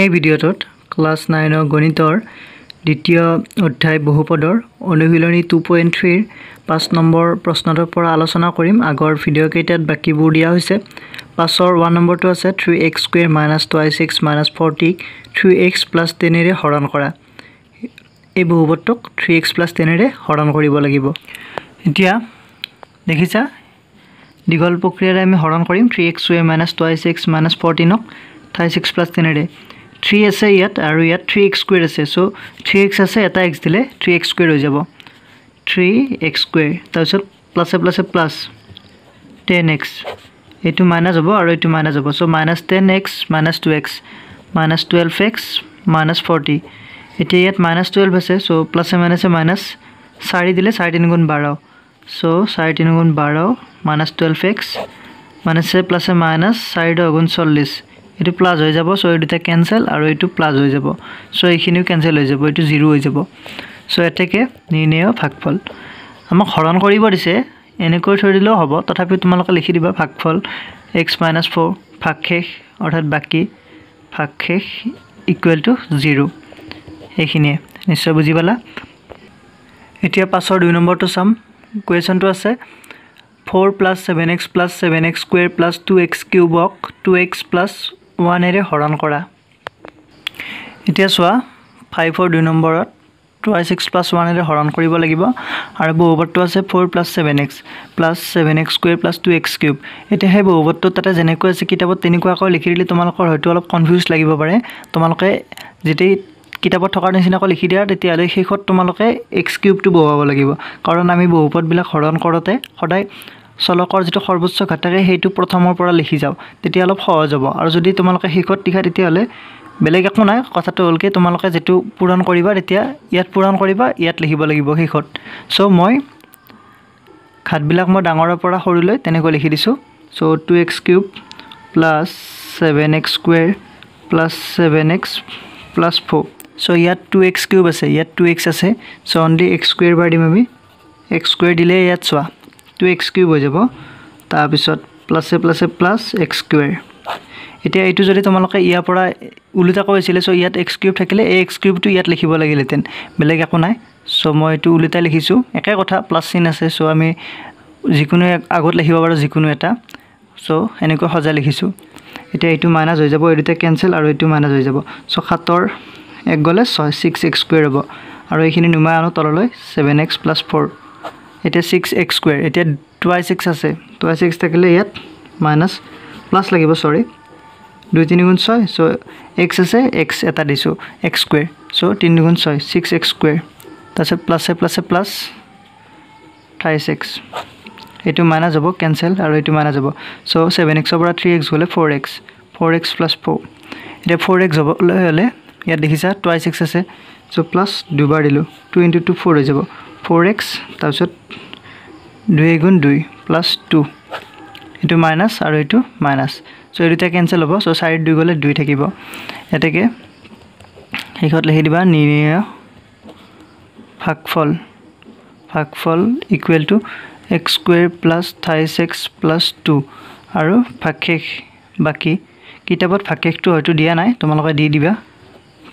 এই ভিডিঅ'টোত ক্লাছ নাইনৰ গণিতৰ দ্বিতীয় অধ্যায় বহুপদৰ অনুশীলনী টু পইণ্ট থ্ৰীৰ পাঁচ নম্বৰ প্ৰশ্নটোৰ পৰা আলোচনা কৰিম। আগৰ ভিডিঅ'কেইটাত বাকীবোৰ দিয়া হৈছে। পাঁচৰ ওৱান নম্বৰটো আছে three x square minus twice x minus ফৰ্টিক three x plus টেনেৰে হৰণ কৰা। এই বহুপদটোক থ্ৰী এক্স প্লাছ টেনেৰে হৰণ কৰিব লাগিব। এতিয়া দেখিছা দীঘল প্ৰক্ৰিয়াৰে আমি হৰণ কৰিম। Three x square minus twice x minus ফৰ্টিনক thirty six plus টেনেৰে থ্ৰী আছে ইয়াত আৰু ইয়াত থ্ৰী এক্স স্কুৱেৰ আছে। চ' থ্ৰী এক্স আছে এটা এক্স দিলে থ্ৰী এক্স স্কুৱেৰ হৈ যাব। থ্ৰী এক্স স্কুৱেৰ তাৰপিছত প্লাছে প্লাছে প্লাছ টেন এক্স এইটো মাইনাছ হ'ব আৰু এইটো মাইনাছ হ'ব। So' minus ten x minus two x minus twelve x minus forty এতিয়া ইয়াত মাইনাছ টুৱেল্ভ আছে। চ' প্লাছে মাইনাছে মাইনাছ চাৰি দিলে চাৰি তিনি গুণ বাৰ। চ' চাৰি তিনি গুণ বাৰ মাইনাছ টুৱেল্ভ এক্স মাইনাছে প্লাছে মাইনাছ চাৰি দহ গুণ চল্লিছ এইটো প্লাছ হৈ যাব চ' এই দুটা কেঞ্চেল আৰু এইটো প্লাছ হৈ যাব। চ' এইখিনিও কেঞ্চেল হৈ যাব এইটো জিৰ' হৈ যাব। চ' এতেকে নিৰ্ণয় ভাগফল। আমাক হৰণ কৰিব দিছে এনেকৈ থৈ দিলেও হ'ব তথাপিও তোমালোকে লিখি দিবা ভাগফল এক্স মাইনাছ ফ'ৰ ভাগশেষ অৰ্থাৎ বাকী ভাগশেষ ইকুৱেল টু জিৰ' এইখিনিয়ে নিশ্চয় বুজি পালা? এতিয়া পাছৰ দুই নম্বৰটো চাম। কুৱেশ্যনটো আছে four plus seven x plus seven x square plus two x কিউবক two x plus ওৱানেৰে হৰণ কৰা। এতিয়া চোৱা ফাইভৰ দুই নম্বৰত টুৱাইছ এক্স প্লাছ ওৱানেৰে হৰণ কৰিব লাগিব আৰু বহুপদটো আছে four plus seven x plus seven x square plus two x cube এতিয়া সেই বহুপদটো তাতে যেনেকৈ আছে কিতাপত তেনেকুৱাকৈ লিখি দিলে তোমালোকৰ হয়তো অলপ কনফিউজ লাগিব পাৰে। তোমালোকে যেতিয়াই কিতাপত থকাৰ নিচিনাকৈ লিখি দিয়া তেতিয়াহ'লে শেষত তোমালোকে এক্স কিউবটো বহুৱাব লাগিব। কাৰণ আমি বহুপদবিলাক হৰণ কৰোঁতে সদায় চলকৰ যিটো সৰ্বোচ্চ ঘাত থাকে সেইটো প্ৰথমৰ পৰা লিখি যাওঁ তেতিয়া অলপ সহজ হ'ব। আৰু যদি তোমালোকে শেষত লিখা তেতিয়াহ'লে বেলেগ একো নাই কথাটো হ'ল কি তোমালোকে যিটো পূৰণ কৰিবা তেতিয়া ইয়াত পূৰণ কৰিবা ইয়াত লিখিব লাগিব শেষত। চ' মই ঘাতবিলাক মই ডাঙৰৰ পৰা সৰুলৈ তেনেকৈ লিখি দিছোঁ। So' two x cube plus seven x square plus seven x plus four so' ইয়াত টু এক্স কিউব আছে ইয়াত টু এক্স আছে। চ' অনলি এক্স স্কুৱেৰ বাৰ দিম আমি। এক্স স্কুৱেৰ দিলে ইয়াত চোৱা। টু এক্স কিউব হৈ যাব। তাৰপিছত প্লাছে প্লাছে প্লাছ এক্স স্কুৱেৰ এতিয়া এইটো যদি তোমালোকে ইয়াৰ পৰা ওলোটাকৈ হৈছিলে চ' ইয়াত এক্স কিউব থাকিলে এই এক্স কিউবটো ইয়াত লিখিব লাগিলহেঁতেন। বেলেগ একো নাই। চ' মই এইটো ওলোটাই লিখিছোঁ। একে কথা প্লাছ চিন আছে চ' আমি যিকোনো আগত লিখিব পাৰোঁ যিকোনো এটা। চ' এনেকৈ সজাই লিখিছোঁ। এতিয়া এইটো মাইনাছ হৈ যাব এই দুটা কেঞ্চেল আৰু এইটো মাইনাছ হৈ যাব। চ' সাতৰ এক গ'লে ছয় ছিক্স এক্স স্কুৱেৰ হ'ব। আৰু এইখিনি নুমাই আনো তললৈ ছেভেন এক্স প্লাছ ফ'ৰ এতিয়া ছিক্স এক্স স্কুৱেৰ এতিয়া টুৱাই ছিক্স আছে। টুৱাই ছিক্স থাকিলে ইয়াত মাইনাছ প্লাছ লাগিব চৰি দুই তিনি গুণ ছয় চ' এক্স আছে এক্স এটা দিছোঁ এক্স স্কুৱেৰ চ' তিনি গুণ ছয় ছিক্স এক্স স্কুৱেৰ তাৰপিছত প্লাছে প্লাছে প্লাছ থাৰ্টি ছিক্স এইটো মাইনাছ হ'ব কেঞ্চেল আৰু এইটো মাইনাছ হ'ব। চ' ছেভেন এক্সৰ পৰা থ্ৰী এক্স গ'লে four x four x plus four এতিয়া ফ'ৰ এক্স হ'বলৈ হ'লে ইয়াত দেখিছা টুৱাই ছিক্স আছে চ' প্লাছ দুবাৰ দিলোঁ টু ইণ্টু টু ফ'ৰ হৈ যাব। ফ'ৰ এক্স তাৰপিছত দুই এগুণ দুই প্লাছ টু এইটো মাইনাছ আৰু এইটো মাইনাছ চ' এই দুটা কেঞ্চেল হ'ব। চ' চাৰিত দুই গ'লে দুই থাকিব। এতেকে শেষত লিখি দিবা নিৰ্ণয় ভাগফল। ভাগফল equal to x square plus thirty six plus two আৰু ভাগশেষ বাকী। কিতাপত ভাগশেষটো হয়তো দিয়া নাই। তোমালোকে দি দিবা।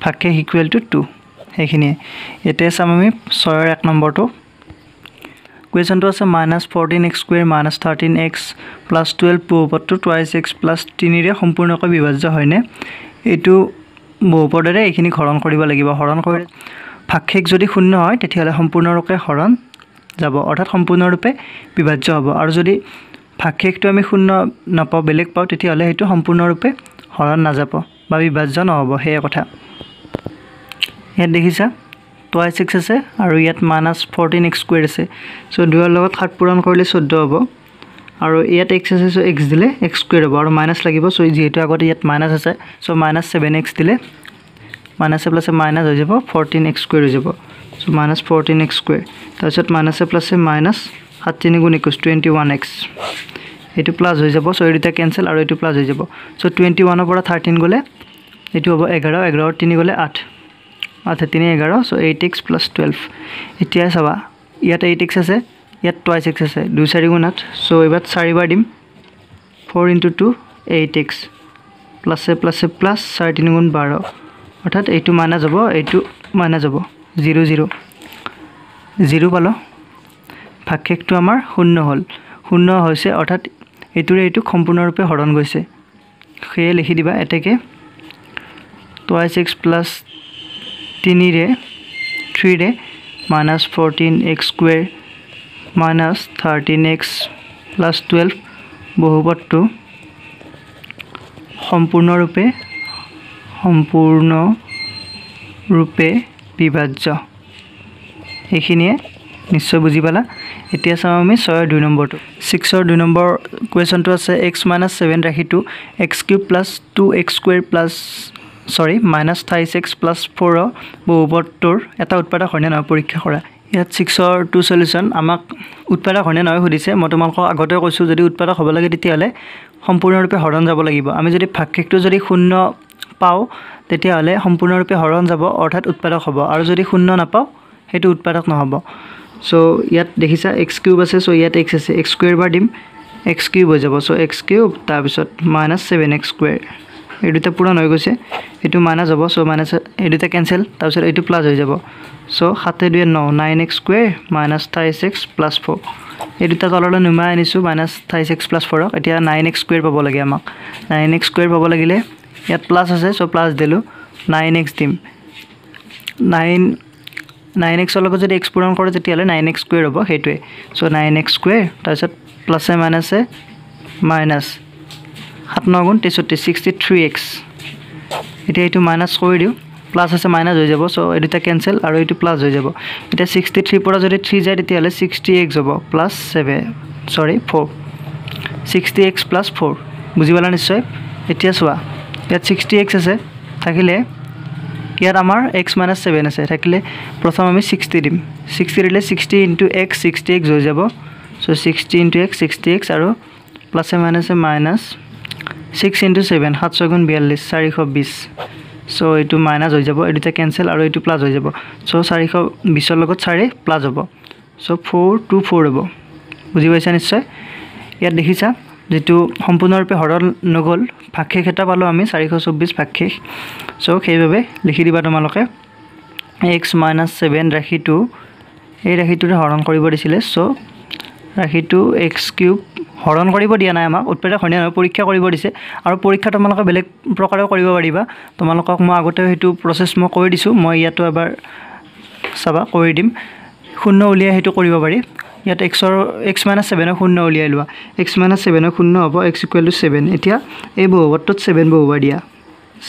ভাগশেষ ইকুৱেল টু টু সেইখিনিয়ে। এতিয়া চাম আমি ছয়ৰ এক নম্বৰটো। কুৱেশ্যনটো আছে minus fourteen x square minus thirteen x plus twelve বহুপদটো twice x plus তিনিৰে সম্পূৰ্ণকৈ বিভাজ্য হয়নে? এইটো বহুপদৰে এইখিনি হৰণ কৰিব লাগিব। হৰণ কৰি ভাগশেষ যদি শূন্য হয় তেতিয়াহ'লে সম্পূৰ্ণৰূপে হৰণ যাব। অৰ্থাৎ সম্পূৰ্ণৰূপে বিভাজ্য হ'ব। আৰু যদি ভাগশেষটো আমি শূন্য নাপাওঁ বেলেগ পাওঁ তেতিয়াহ'লে সেইটো সম্পূৰ্ণৰূপে হৰণ নাযাব বা বিভাজ্য নহ'ব। সেয়া কথা। ইয়াত দেখিছা? টুৱাই ছিক্স আছে আৰু ইয়াত মাইনাছ ফৰ্টিন এক্স স্কুৱেৰ আছে। চ' দুয়োৰ লগত সাত পূৰণ কৰিলে চৈধ্য হ'ব। আৰু ইয়াত এক্স আছে চ' এক্স দিলে এক্স স্কুৱেৰ হ'ব। আৰু মাইনাছ লাগিব চ' যিহেতু আগতে ইয়াত মাইনাছ আছে চ' মাইনাছ ছেভেন এক্স দিলে মাইনাছে প্লাছে মাইনাছ হৈ যাব ফৰ্টিন এক্স স্কুৱেৰ হৈ যাব। So' minus fourteen x square তাৰপিছত মাইনাছে প্লাছে মাইনাছ সাত তিনি গুণ একৈছ টুৱেণ্টি ওৱান এক্স এইটো প্লাছ হৈ যাব চ' এই দুটা কেঞ্চেল আৰু এইটো প্লাছ হৈ যাব। চ' টুৱেণ্টি ওৱানৰ পৰা থাৰ্টিন গ'লে এইটো হ'ব এঘাৰ এঘাৰৰ তিনি গ'লে আঠ। তিনি এঘাৰ so' eight x plus twelve এতিয়া চাবা ইয়াত এইট এক্স আছে ইয়াত টুৱাইছ এক্স আছে দুই চাৰি গুণ আঠ চ' এইবাৰ চাৰিবাৰ দিম। Four into two eight x প্লাছে প্লাছে প্লাছ চাৰে তিনি গুণ বাৰ। অৰ্থাৎ এইটো মাইনাছ যাব এইটো মাইনাছ যাব জিৰ' জিৰ' জিৰ' পালোঁ। ভাগশেষটো আমাৰ শূন্য হ'ল। শূন্য হৈছে অৰ্থাৎ এইটোৰে এইটোক সম্পূৰ্ণৰূপে হৰণ গৈছে। সেয়ে লিখি দিবা এতেকে। টুৱাইছ এক্স প্লাছ তিনিৰে থ্ৰীৰে minus fourteen x square minus thirteen x plus twelve বহুপদটো সম্পূৰ্ণৰূপে সম্পূৰ্ণৰূপে বিভাজ্য। এইখিনিয়ে নিশ্চয় বুজি পালা। এতিয়া চাওঁ আমি ছয়ৰ দুই নম্বৰটো। ছিক্সৰ দুই নম্বৰ কুৱেশ্যনটো আছে x minus seven ৰাশিটো x cube plus two x square plus sorry minus thrice x plus ফ'ৰৰ বহুপদটোৰ এটা উৎপাদক হয়নে নহয়? পৰীক্ষা কৰা। ইয়াত ছিক্সৰ টু চলিউশ্যন আমাক উৎপাদক হয়নে নহয় সুধিছে। মই তোমালোকক আগতে কৈছোঁ যদি উৎপাদক হ'ব লাগে তেতিয়াহ'লে সম্পূৰ্ণৰূপে হৰণ যাব লাগিব। আমি যদি ভাগশেষটো যদি শূন্য পাওঁ তেতিয়াহ'লে সম্পূৰ্ণৰূপে হৰণ যাব অৰ্থাৎ উৎপাদক হ'ব। আৰু যদি শূন্য নাপাওঁ সেইটো উৎপাদক নহ'ব। চ' ইয়াত দেখিছা এক্স কিউব আছে চ' ইয়াত এক্স আছে। এক্স স্কুৱেৰ বাৰ দিম। এক্স কিউব হৈ যাব। চ' এক্স কিউব তাৰপিছত মাইনাছ ছেভেন এক্স স্কুৱেৰ এই দুটা পূৰণ হৈ গৈছে। এইটো মাইনাছ হ'ব চ' মাইনাছ এই দুটা কেঞ্চেল তাৰপিছত এইটো প্লাছ হৈ যাব। চ' সাতে দুয়ে ন nine x square minus thrice x plus four এই দুটা তললৈ নুমাই আনিছোঁ মাইনাছ থাইছ এক্স প্লাছ ফ'ৰক এতিয়া নাইন এক্স স্কুৱেৰ পাব লাগে আমাক। নাইন এক্স স্কুৱেৰ পাব লাগিলে ইয়াত প্লাছ আছে চ' প্লাছ দিলোঁ। নাইন এক্স দিম। নাইন নাইন এক্সৰ লগত যদি এক্স পূৰণ কৰোঁ তেতিয়াহ'লে নাইন এক্স স্কুৱেৰ হ'ব সেইটোৱে। চ' নাইন এক্স স্কুৱেৰ তাৰপিছত প্লাছে মাইনাছে মাইনাছ সাত ন গুণ তেষষ্ঠি ছিক্সটি থ্ৰী এক্স। এতিয়া এইটো মাইনাছ কৰি দিওঁ প্লাছ আছে মাইনাছ হৈ যাব চ' এই দুটা কেঞ্চেল আৰু এইটো প্লাছ হৈ যাব। এতিয়া ছিক্সটি থ্ৰীৰ পৰা যদি থ্ৰী যায় তেতিয়াহ'লে ছিক্সটি এক্স হ'ব plus seven sorry four sixty x plus four বুজি পালা নিশ্চয়? এতিয়া চোৱা ইয়াত ছিক্সটি এক্স আছে থাকিলে ইয়াত আমাৰ এক্স মাইনাছ ছেভেন আছে থাকিলে প্ৰথম আমি ছিক্সটি দিম। ছিক্সটি দিলে sixty into x sixty x হৈ যাব। So' sixty into x sixty x আৰু প্লাছে মাইনাছে মাইনাছ ছিক্স ইণ্টু ছেভেন সাত ছয় গুণ বিয়াল্লিছ চাৰিশ বিছ চ' এইটো মাইনাছ হৈ যাব এই দুটা কেঞ্চেল আৰু এইটো প্লাছ হৈ যাব। চ' চাৰিশ বিছৰ লগত চাৰি প্লাছ হ'ব। চ' ফ'ৰ টু ফ'ৰ হ'ব। বুজি পাইছা নিশ্চয়? ইয়াত দেখিছা যিটো সম্পূৰ্ণৰূপে হৰণ নগ'ল ভাগশেষ এটা পালোঁ আমি চাৰিশ চৌব্বিছ ভাগশেষ। চ' সেইবাবে লিখি দিবা তোমালোকে। এক্স মাইনাছ ছেভেন ৰাশিটো এই ৰাশিটোৰে হৰণ কৰিব দিছিলে। চ' ৰাশিটো এক্স কিউব হৰণ কৰিব দিয়া নাই আমাক উৎপাদক হয় নহয় পৰীক্ষা কৰিব দিছে। আৰু পৰীক্ষা তোমালোকে বেলেগ প্ৰকাৰেও কৰিব পাৰিবা। তোমালোকক মই আগতে সেইটো প্ৰচেছ মই কৰি দিছোঁ মই ইয়াতো এবাৰ চাবা কৰি দিম। শূন্য উলিয়াই সেইটো কৰিব পাৰি। ইয়াত এক্সৰ এক্স মাইনাছ ছেভেনক শূন্য উলিয়াই লোৱা। এক্স মাইনাছ ছেভেনক শূন্য হ'ব এক্স ইকুৱেল টু ছেভেন এতিয়া এই বহুপদটোত ছেভেন বহুবাৰ দিয়া।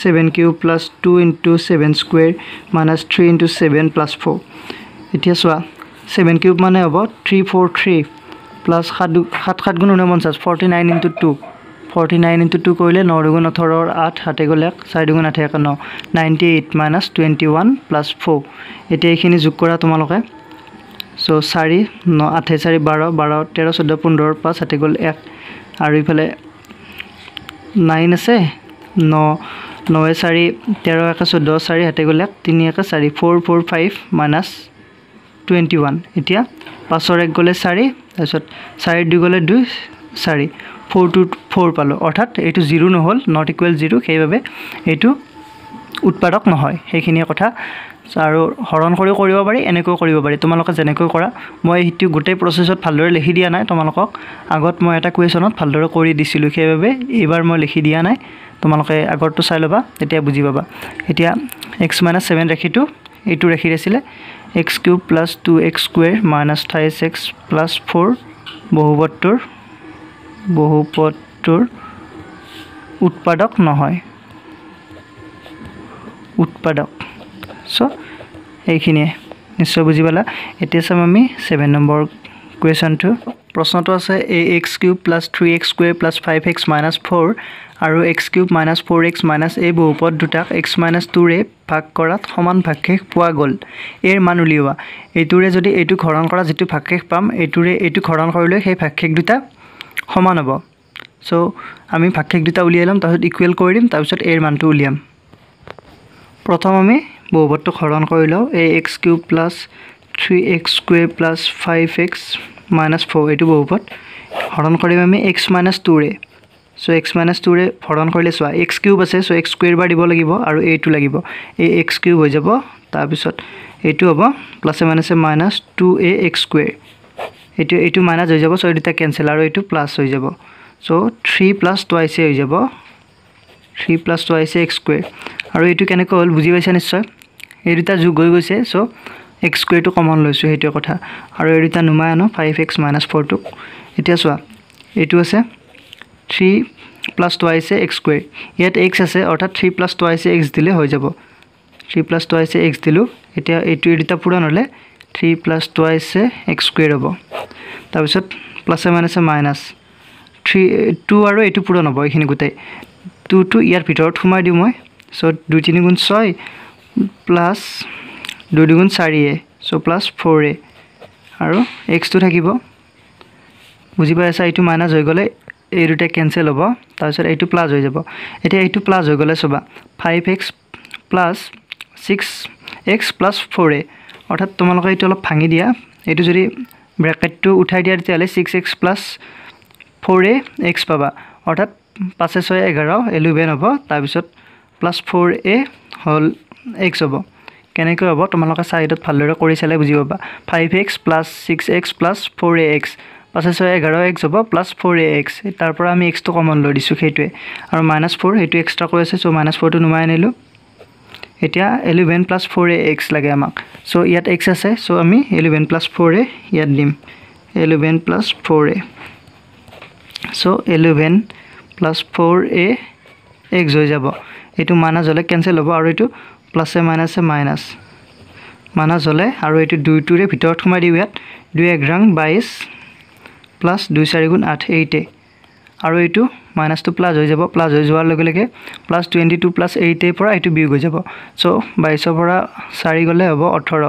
Seven cube plus two into seven square minus three into seven plus four এতিয়া চোৱা ছেভেন কিউব মানে হ'ব থ্ৰী ফ'ৰ থ্ৰী প্লাছ সাত সাত সাত গুণ ঊনপঞ্চাছ forty nine into two forty nine into two কৰিলে ন দুগুণ ওঠৰৰ আঠ সাতে গ'লে এক চাৰি দুগুণ আঠে এক ন। Ninety eight minus twenty one plus four এতিয়া এইখিনি যোগ কৰা তোমালোকে। চ' চাৰি ন আঠে চাৰি বাৰ বাৰ তেৰ চৈধ্য পোন্ধৰ পাঁচ সাতে গ'ল এক। আৰু ইফালে নাইন আছে ন নৱে চাৰি তেৰ একে চৈধ্য চাৰি হাতে গ'লে এক তিনি একে চাৰি four four five minus twenty one এতিয়া পাঁচৰ এক গ'লে চাৰি তাৰপিছত চাৰিৰ দুই গ'লে দুই চাৰি ফ'ৰ টু ফ'ৰ পালোঁ। অৰ্থাৎ এইটো জিৰ' নহ'ল নট ইকুৱেল জিৰ' সেইবাবে এইটো উৎপাদক নহয়। সেইখিনিয়ে কথা। আৰু হৰণ কৰিও কৰিব পাৰি এনেকৈও কৰিব পাৰি। তোমালোকে যেনেকৈ কৰা মই সেইটো গোটেই প্ৰচেছত ভালদৰে লিখি দিয়া নাই। তোমালোকক আগত মই এটা কুৱেশ্যনত ভালদৰে কৰি দিছিলোঁ। সেইবাবে এইবাৰ মই লিখি দিয়া নাই। তোমালোকে আগৰটো চাই ল'বা তেতিয়া বুজি পাবা। এতিয়া এক্স মাইনাছ ছেভেন ৰাশিটো এইটো ৰাশি আছিলে। X cube plus two x square minus thrice x plus four বহুপদটোৰ বহুপদটোৰ উৎপাদক নহয়। উৎপাদক। চ' এইখিনিয়ে। নিশ্চয় বুজি পালা? এতিয়া চাম আমি ছেভেন নম্বৰ কুৱেশ্যনটো প্ৰশ্নটো আছে a x cube plus three x square plus five x minus four আৰু x cube minus four x minus এই বহুপদ দুটাক এক্স মাইনাছ টুৰে ভাগ কৰাত সমান ভাগশেষ পোৱা গ'ল। এইৰ মান উলিওৱা। এইটোৰে যদি এইটো হৰণ কৰা যিটো ভাগশেষ পাম এইটোৰে এইটো হৰণ কৰিলে সেই ভাগশেষ দুটা সমান হ'ব। চ' আমি ভাগশেষ দুটা উলিয়াই ল'ম তাৰপিছত ইকুৱেল কৰি দিম তাৰপিছত এইৰ মানটো উলিয়াম। প্ৰথম আমি বহুপদটোক হৰণ কৰি লওঁ। A x cube plus three x square plus five x minus four এইটো বহুপদ হৰণ কৰিম আমি এক্স মাইনাছ টুৰে চ' এক্স মাইনাছ টুৰে হৰণ কৰিলে চোৱা এক্স কিউব আছে চ' এক্স স্কুৱেৰ বাৰ দিব লাগিব আৰু এইটো লাগিব। এই এক্স কিউব হৈ যাব তাৰপিছত এইটো হ'ব প্লাছে মাইনাছে minus two a x square এইটো এইটো মাইনাছ হৈ যাব চ' এই দুটা কেঞ্চেল আৰু এইটো প্লাছ হৈ যাব। চ' থ্ৰী প্লাছ টুৱাইছে হৈ যাব। থ্ৰী প্লাছ টুৱাইছে এক্স স্কুৱেৰ আৰু এইটো কেনেকৈ হ'ল বুজি পাইছা নিশ্চয়? এই দুটা যোগ হৈ গৈছে চ' এক্স স্কুৱেৰটো কমন লৈছোঁ সেইটোৱে কথা। আৰু এই দুটা নুমাই আনো ফাইভ এক্স মাইনাছ ফ'ৰটোক এতিয়া চোৱা এইটো আছে থ্ৰী প্লাছ টুৱাইছে এক্স স্কুৱেৰ ইয়াত এক্স আছে অৰ্থাৎ থ্ৰী প্লাছ টুৱাইছে এক্স দিলে হৈ যাব। থ্ৰী প্লাছ টুৱাইছে এক্স দিলোঁ এতিয়া এইটো এই দুটা পূৰণ হ'লে থ্ৰী প্লাছ টুৱাইছে এক্স স্কুৱেৰ হ'ব। তাৰপিছত প্লাছে মাইনাছে মাইনাছ থ্ৰী টু আৰু এইটো পূৰণ হ'ব এইখিনি গোটেই। টুটো ইয়াৰ ভিতৰত সোমাই দিওঁ মই। চ' দুই তিনি গুণ ছয় প্লাছ দুই দুগুণ চাৰি এ চ' প্লাছ ফ'ৰ এ আৰু এক্সটো থাকিব। বুজি পাই আছা এইটো মাইনাছ হৈ গ'লে এই দুটাই কেঞ্চেল হ'ব তাৰপিছত এইটো প্লাছ হৈ যাব। এতিয়া এইটো প্লাছ হৈ গ'লে চাবা five x plus six x plus four a অৰ্থাৎ তোমালোকে এইটো অলপ ভাঙি দিয়া। এইটো যদি ব্ৰেকেটটো উঠাই দিয়া তেতিয়াহ'লে six x plus four a x পাবা। অৰ্থাৎ পাঁচে ছয় এঘাৰ এলেভেন হ'ব তাৰপিছত প্লাছ ফ'ৰ এ হ'ল এক্স হ'ব। কেনেকৈ হ'ব? তোমালোকে চাইডত ভালদৰে কৰি চালে বুজি পাবা। Five x plus six x plus four a x পাঁচে ছয় এঘাৰ এক্স হ'ব প্লাছ ফ'ৰ এ এক্স তাৰ পৰা আমি এক্সটো কমন লৈ দিছোঁ সেইটোৱে। আৰু মাইনাছ ফ'ৰ সেইটো এক্সট্ৰা কৈ আছে চ' মাইনাছ ফ'ৰটো নুমাই আনিলোঁ। এতিয়া eleven plus four a x লাগে আমাক। চ' ইয়াত এক্স আছে চ' আমি এলেভেন প্লাছ ফ'ৰ এ ইয়াত দিম। Eleven plus four a. So' eleven plus four a x হৈ যাব। এইটো মাইনাছ হ'লে কেঞ্চেল হ'ব। আৰু এইটো প্লাছে মাইনাছে মাইনাছ মাইনাছ হ'লে আৰু এইটো দুইটোৰে ভিতৰত সোমাই দিওঁ ইয়াত। দুই এঘাৰ বাইছ প্লাছ দুই চাৰি গুণ আঠ এইটে আৰু এইটো মাইনাছটো প্লাছ হৈ যাব। প্লাছ হৈ যোৱাৰ লগে লগে প্লাছ টুৱেণ্টি টু এইটেৰ পৰা এইটো বিয়োগ হৈ যাব। চ' বাইছৰ পৰা চাৰি গ'লে হ'ব ওঠৰ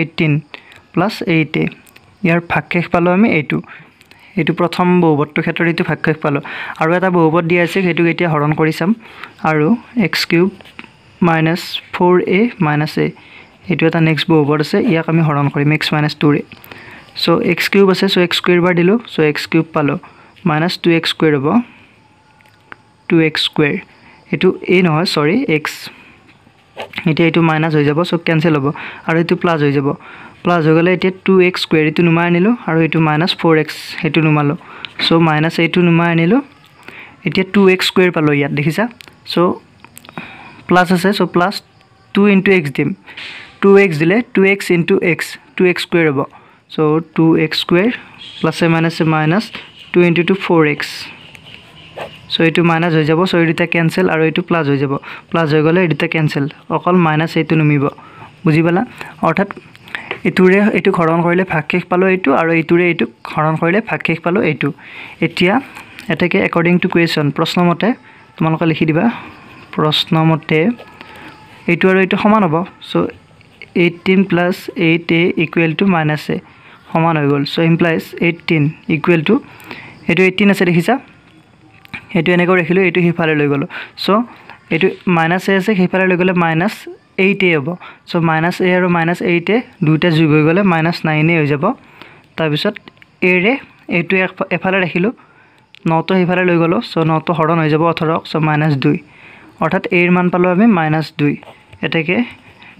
এইটিন প্লাছ এইটে ইয়াৰ ভাগশেষ পালোঁ আমি এইটো। এইটো প্ৰথম বহুপদটোৰ ক্ষেত্ৰত এইটো ভাগশেষ পালোঁ। আৰু এটা বহুপদ দিয়া আছে সেইটোক এতিয়া হৰণ কৰি চাম। আৰু x cube minus four a minus a এইটো এটা নেক্সট বহুপদ আছে ইয়াক আমি হৰণ কৰিম এক্স মাইনাছ টুৰ এ চ' এক্স কিউব আছে চ' এক্স স্কুৱেৰ বাৰ দিলোঁ চ' এক্স কিউব পালোঁ। মাইনাছ টু এক্স স্কুৱেৰ হ'ব টু এক্স স্কুৱেৰ এইটো এ নহয় চৰি এক্স এতিয়া এইটো মাইনাছ হৈ যাব চ' কেঞ্চেল হ'ব আৰু এইটো প্লাছ হৈ যাব। প্লাছ হৈ গ'লে এতিয়া টু এক্স স্কুৱেৰ এইটো নুমাই আনিলোঁ আৰু এইটো মাইনাছ ফ'ৰ এক্স সেইটো নুমালোঁ। চ' মাইনাছ এইটো নুমাই আনিলোঁ। এতিয়া টু এক্স স্কুৱেৰ পালোঁ ইয়াত দেখিছা? চ' প্লাছ আছে so' plus two into x দিম। টু এক্স দিলে two x into x two x square হ'ব। চ' টু এক্স স্কুৱেৰ প্লাছে মাইনাছে minus two into two four x so' এইটো মাইনাছ হৈ যাব চ' এই দুটা কেঞ্চেল আৰু এইটো প্লাছ হৈ যাব। প্লাছ হৈ গ'লে এই দুটা কেঞ্চেল অকল মাইনাছ এইটো নুমিব। বুজি পালা? অৰ্থাৎ ইটোৰে এইটোক হৰণ কৰিলে ভাগশেষ পালোঁ এইটো আৰু ইটোৰে এইটোক হৰণ কৰিলে ভাগশেষ পালোঁ এইটো। এতিয়া এতেকে একৰ্ডিং টু কুৱেশ্যন প্ৰশ্নমতে তোমালোকে লিখি দিবা। প্ৰশ্নমতে এইটো আৰু এইটো সমান হ'ব। So' eighteen plus eight a equal to minus a সমান হৈ গ'ল। So' implies eighteen equal to এইটো এইটিন আছে দেখিছা? সেইটো এনেকৈ ৰাখিলোঁ এইটো সিফালে লৈ গ'লোঁ। চ' এইটো মাইনাছ এ আছে সেইফালে লৈ গ'লে মাইনাছ এইট এ হ'ব। চ' মাইনাছ এ আৰু মাইনাছ এইট এ দুয়োটা যোগ হৈ গ'লে মাইনাছ নাইনে হৈ যাব। তাৰপিছত এৰে এইটো এফালে ৰাখিলোঁ। নটো সেইফালে লৈ গ'লোঁ। চ' নটো হৰণ হৈ যাব ওঠৰক। চ' মাইনাছ দুই। অৰ্থাৎ এৰ মান পালোঁ আমি মাইনাছ দুই। এতেকে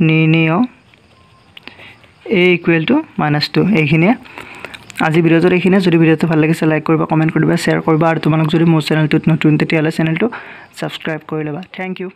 নিৰ্ণয় a equal to minus two এইখিনিয়ে। আজি ভিডিঅ'টোত এইখিনিয়ে। যদি ভিডিঅ'টো ভাল লাগিছে লাইক কৰিবা কমেণ্ট কৰিবা শ্বেয়াৰ কৰিবা। আৰু তোমালোক যদি মোৰ চেনেলটোত নতুন তেতিয়াহ'লে চেনেলটো ছাবস্ক্ৰাইব কৰি ল'বা। Thank U